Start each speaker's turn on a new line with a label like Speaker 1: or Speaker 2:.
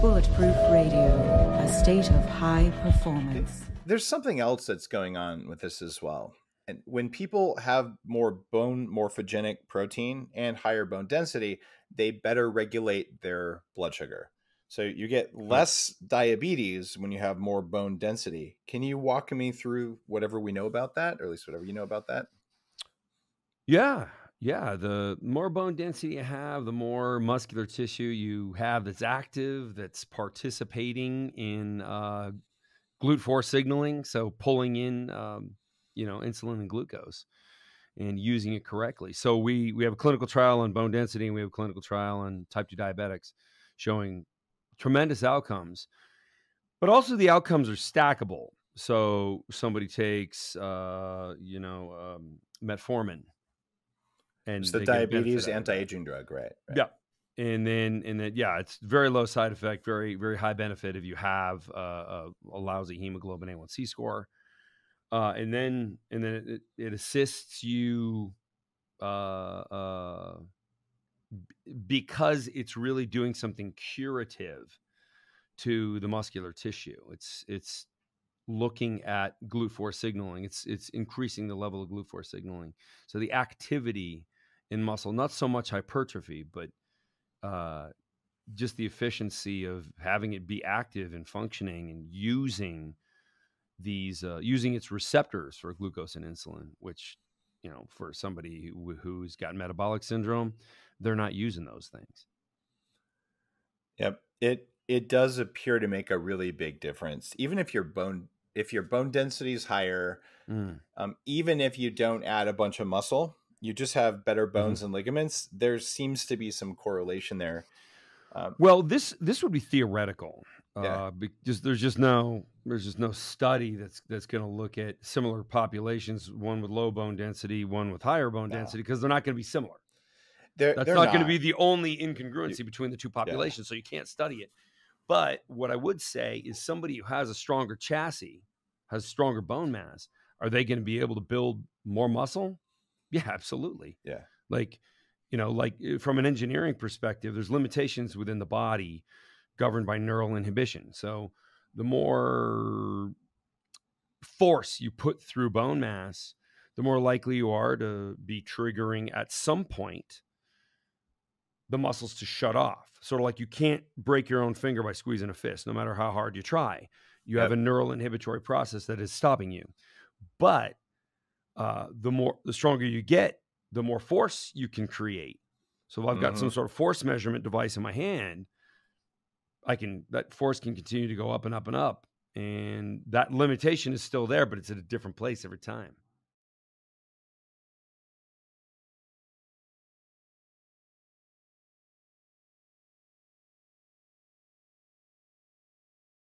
Speaker 1: Bulletproof Radio, a state of high performance.
Speaker 2: There's something else that's going on with this as well. And when people have more bone morphogenic protein and higher bone density, they better regulate their blood sugar. So you get hmm. less diabetes when you have more bone density. Can you walk me through whatever we know about that, or at least whatever you know about that?
Speaker 3: Yeah, yeah. The more bone density you have, the more muscular tissue you have that's active, that's participating in uh, GLUT4 signaling, so pulling in, um, you know, insulin and glucose and using it correctly. So we we have a clinical trial on bone density, and we have a clinical trial on type two diabetics, showing tremendous outcomes, but also the outcomes are stackable. So somebody takes, uh, you know, um, metformin,
Speaker 2: and it's the diabetes anti-aging drug, right? right?
Speaker 3: Yeah, and then and then yeah, it's very low side effect, very very high benefit if you have uh, a, a, lousy hemoglobin A1C score, uh, and then and then it, it assists you. Uh, uh because it's really doing something curative to the muscular tissue. It's it's looking at GLUT4 signaling. It's it's increasing the level of GLUT4 signaling. So the activity in muscle, not so much hypertrophy, but uh, just the efficiency of having it be active and functioning and using these uh, using its receptors for glucose and insulin, which you know for somebody who, who's got metabolic syndrome they're not using those things.
Speaker 2: Yep. It it does appear to make a really big difference. Even if your bone if your bone density is higher, mm. um, even if you don't add a bunch of muscle, you just have better mm-hmm. bones mm-hmm. and ligaments. There seems to be some correlation there.
Speaker 3: Um, well, this this would be theoretical. Yeah. Uh, because there's just no there's just no study that's that's going to look at similar populations, one with low bone density, one with higher bone no. density, because they're not going to be similar. They're, That's they're not, not. going to be the only incongruency between the two populations, yeah. so you can't study it. But what I would say is somebody who has a stronger chassis, has stronger bone mass, are they going to be able to build more muscle? Yeah, absolutely.
Speaker 2: Yeah.
Speaker 3: Like, you know, like eh, from an engineering perspective, there's limitations within the body governed by neural inhibition. So the more force you put through bone mass, the more likely you are to be triggering at some point the muscles to shut off. Sort of like you can't break your own finger by squeezing a fist, no matter how hard you try. You yep. have a neural inhibitory process that is stopping you. But uh, the more, the stronger you get, the more force you can create. So if I've got mm-hmm. some sort of force measurement device in my hand, I can that force can continue to go up and up and up, and that limitation is still there, but it's at a different place every time.